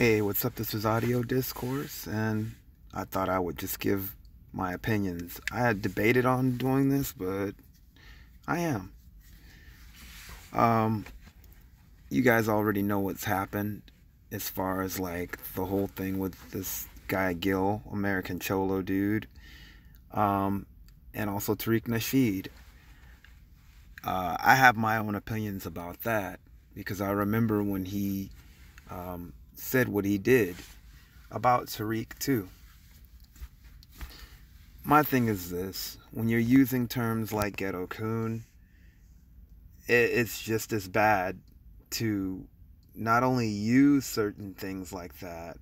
Hey, what's up? This is Audio Discourse, and I thought I would just give my opinions. I had debated on doing this, but I am. Um, you guys already know what's happened as far as like the whole thing with this guy Gil, American Cholo dude, um, and also Tariq Nasheed. Uh, I have my own opinions about that because I remember when he um, said what he did about Tariq too. My thing is this when you're using terms like ghetto coon, it's just as bad to not only use certain things like that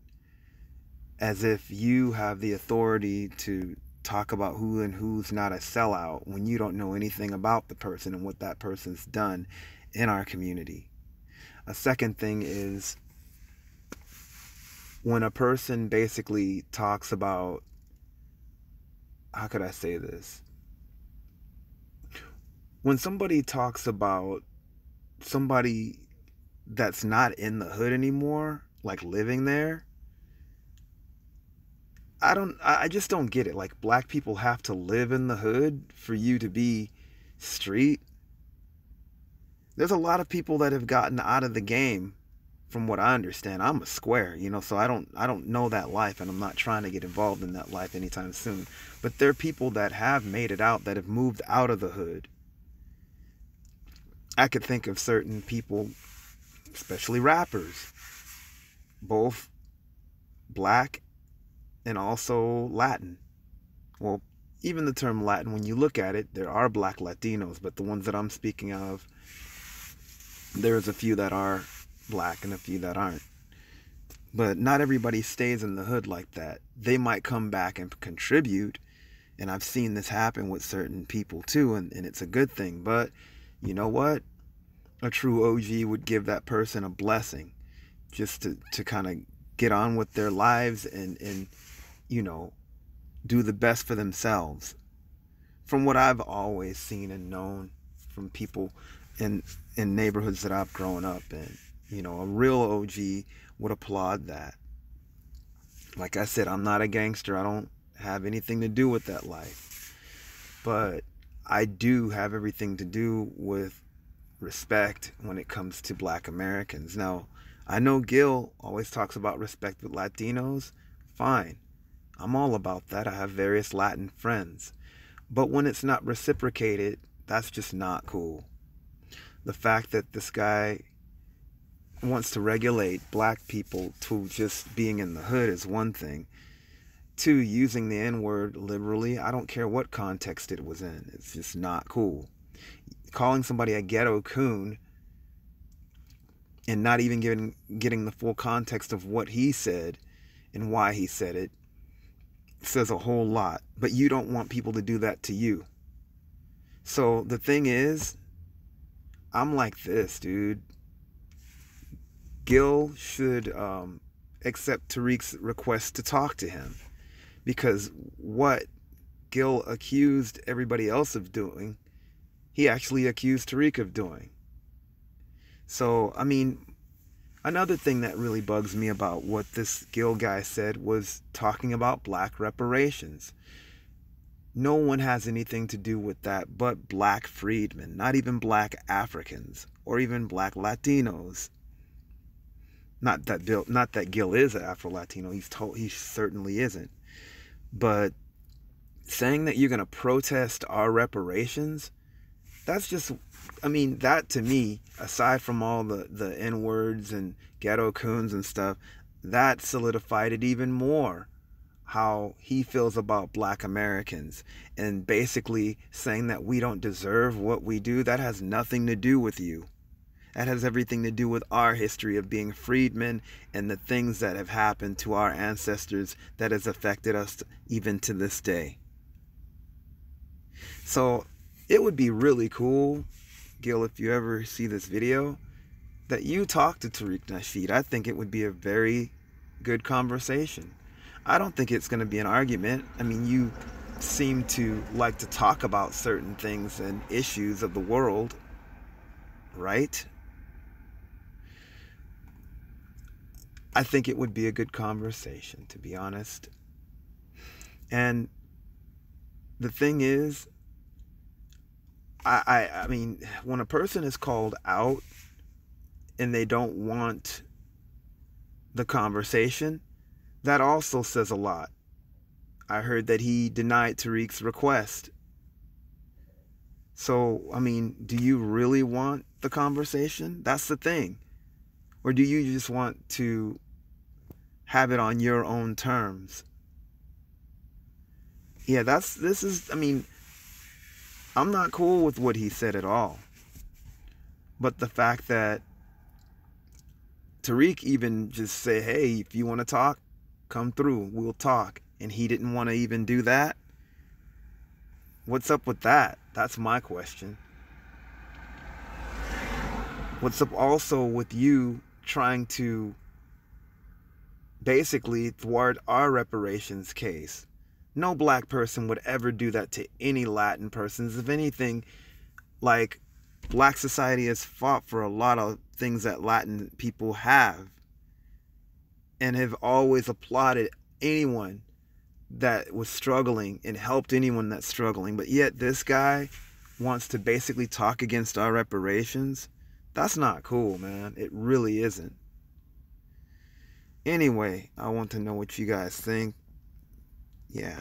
as if you have the authority to talk about who and who's not a sellout when you don't know anything about the person and what that person's done in our community. A second thing is when a person basically talks about how could I say this? When somebody talks about somebody that's not in the hood anymore, like living there, I don't I just don't get it. Like black people have to live in the hood for you to be street. There's a lot of people that have gotten out of the game from what I understand, I'm a square, you know, so I don't I don't know that life and I'm not trying to get involved in that life anytime soon. But there are people that have made it out that have moved out of the hood. I could think of certain people, especially rappers, both black and also Latin. Well, even the term Latin, when you look at it, there are black Latinos, but the ones that I'm speaking of, there's a few that are black and a few that aren't. But not everybody stays in the hood like that. They might come back and contribute. And I've seen this happen with certain people too, and, and it's a good thing. But you know what? A true OG would give that person a blessing just to, to kind of get on with their lives and, and, you know, do the best for themselves. From what I've always seen and known from people in in neighborhoods that I've grown up in. You know, a real OG would applaud that. Like I said, I'm not a gangster. I don't have anything to do with that life. But I do have everything to do with respect when it comes to black Americans. Now, I know Gil always talks about respect with Latinos. Fine. I'm all about that. I have various Latin friends. But when it's not reciprocated, that's just not cool. The fact that this guy wants to regulate black people to just being in the hood is one thing. Two, using the N word liberally, I don't care what context it was in. It's just not cool. Calling somebody a ghetto coon and not even getting getting the full context of what he said and why he said it says a whole lot. But you don't want people to do that to you. So the thing is, I'm like this, dude. Gil should um, accept Tariq's request to talk to him because what Gil accused everybody else of doing, he actually accused Tariq of doing. So, I mean, another thing that really bugs me about what this Gil guy said was talking about black reparations. No one has anything to do with that but black freedmen, not even black Africans or even black Latinos. Not that Bill, not that Gil is an Afro Latino. He's told he certainly isn't. But saying that you're going to protest our reparations, that's just, I mean, that to me, aside from all the the n words and ghetto coons and stuff, that solidified it even more how he feels about black Americans and basically saying that we don't deserve what we do that has nothing to do with you that has everything to do with our history of being freedmen and the things that have happened to our ancestors that has affected us even to this day. So it would be really cool, Gil, if you ever see this video, that you talk to Tariq Nasheed. I think it would be a very good conversation. I don't think it's going to be an argument. I mean, you seem to like to talk about certain things and issues of the world, right? I think it would be a good conversation, to be honest. And the thing is, I, I, I mean, when a person is called out and they don't want the conversation, that also says a lot. I heard that he denied Tariq's request. So, I mean, do you really want the conversation? That's the thing. Or do you just want to have it on your own terms? Yeah, that's this is I mean, I'm not cool with what he said at all. But the fact that Tariq even just say, "Hey, if you want to talk, come through. We'll talk." And he didn't want to even do that. What's up with that? That's my question. What's up also with you trying to basically thwart our reparations case? No black person would ever do that to any Latin persons. If anything, like black society has fought for a lot of things that Latin people have and have always applauded anyone that was struggling and helped anyone that's struggling. But yet this guy wants to basically talk against our reparations. That's not cool, man. It really isn't. Anyway, I want to know what you guys think. Yeah